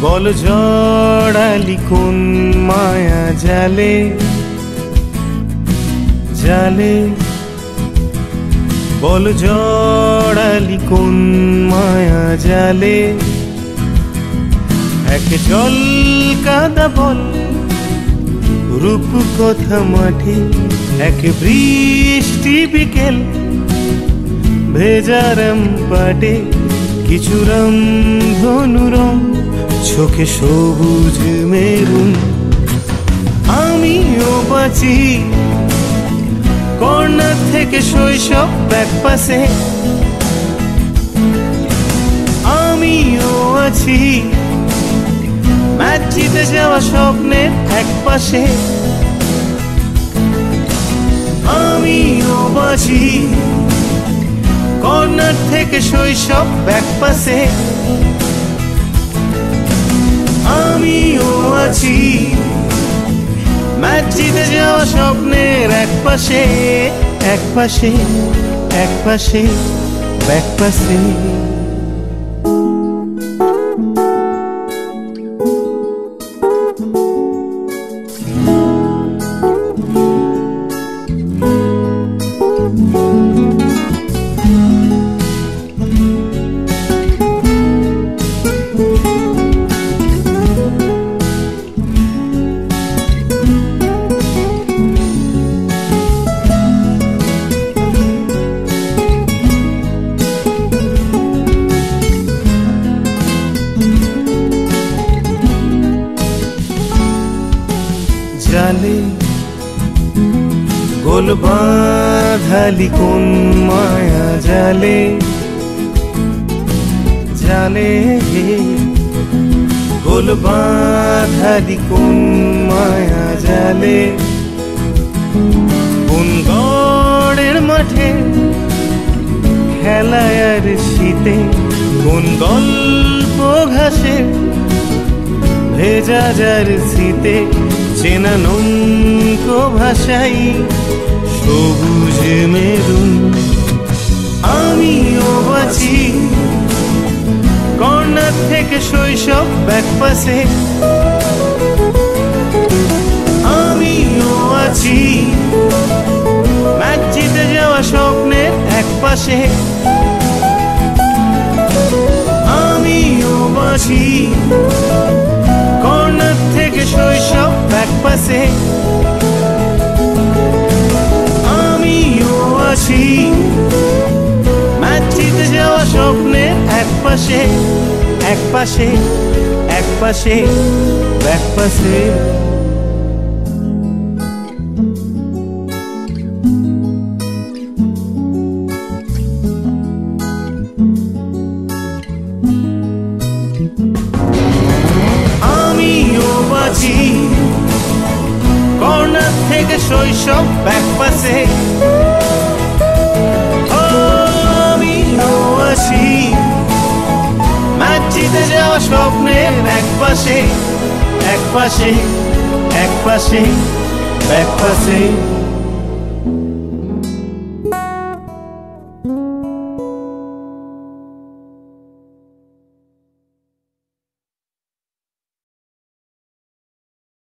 বল জড়ালি কোন মায়া জালে? জালে বল জড়ালি কোন মায়া জালে? এক জল কাদা বল রূপ কথা মাঠে, এক বৃষ্টি বিকেল ভেজারম পাটে কিছু রম ধনুরম চোখে সবুজ মেরুন। আমিও বাঁচি। কর্নার থেকে শৈশব ব্যাক পাশে আমিও আছি। ম্যাচ জিতে যাওয়া স্বপ্নের এক পাশে আমিও বাঁচি। কর্নার থেকে শৈশব ব্যাক পাশে আমিও আছি ম্যাচ জিতে যাওয়া স্বপ্নের এক পাশে এক পাশে এক পাশে ব্যাক পাশে জালে গোল বাঁধালি কোন মায়া জালে? জালে গোল বাঁধালি কোন মায়া জালে? কোন গড়ের মাঠে খেলায় আর শীতে কোন গল্প ঘাসে ভেজা যার শীতে চেনা নৌক ভাষাই সবুজ মেরুন। আমিও বাঁচি কর্নার থেকে শৈশব ব্যাক পাশে আমিও আছি ম্যাচ জিতে যাওয়া স্বপ্নের এক পাশে আমিও বাঁচি পাশে আমিও আছি। ম্যাচ যাওয়া স্বপ্নের এক পাশে এক পাশে এক পাশে এক পাশে। শৈশব ব্যাক পাশে। আমিও আছি ম্যাচ যাওয়া স্বপ্নের এক পাশে এক পাশে।